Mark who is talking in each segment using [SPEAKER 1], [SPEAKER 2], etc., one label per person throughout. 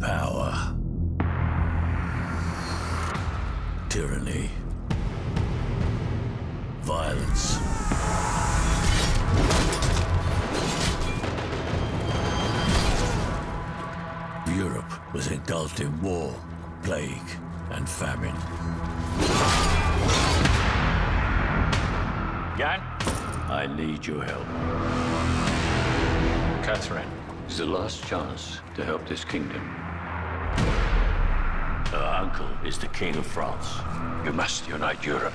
[SPEAKER 1] Power. Tyranny. Violence. Europe was engulfed in war, plague, and famine.
[SPEAKER 2] Jan?
[SPEAKER 1] I need your help.
[SPEAKER 2] Katherine.
[SPEAKER 1] It's the last chance to help this kingdom. Her uncle is the King of France. You must unite Europe.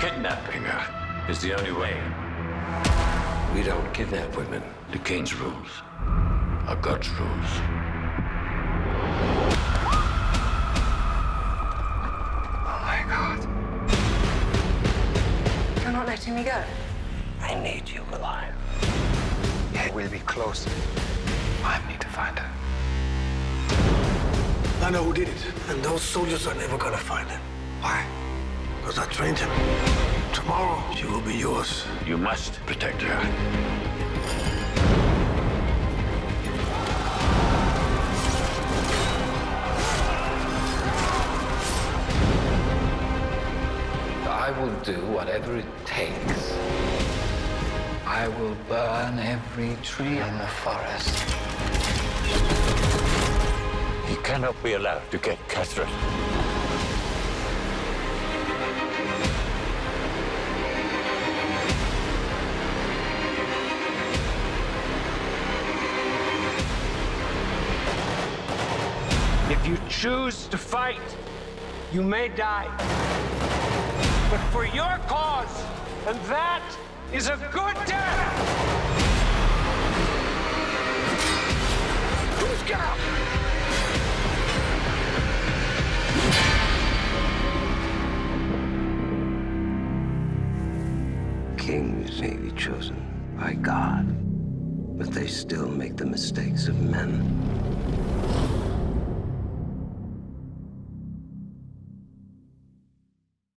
[SPEAKER 1] Kidnapping her is the only way.
[SPEAKER 3] We don't kidnap women.
[SPEAKER 1] The King's rules are God's rules.
[SPEAKER 3] Oh my God.
[SPEAKER 4] You're not letting me go.
[SPEAKER 3] I need you alive. It will be close. I need to find her.
[SPEAKER 5] I know who did it, and those soldiers are never gonna find him.
[SPEAKER 3] Why?
[SPEAKER 5] Because I trained him. Tomorrow, she will be yours.
[SPEAKER 1] You must protect her.
[SPEAKER 3] I will do whatever it takes. I will burn every tree in the forest.
[SPEAKER 1] He cannot be allowed to get Katherine.
[SPEAKER 6] If you choose to fight, you may die. But for your cause, and that is a good death!
[SPEAKER 3] Kings may be chosen by God, but they still make the mistakes of men.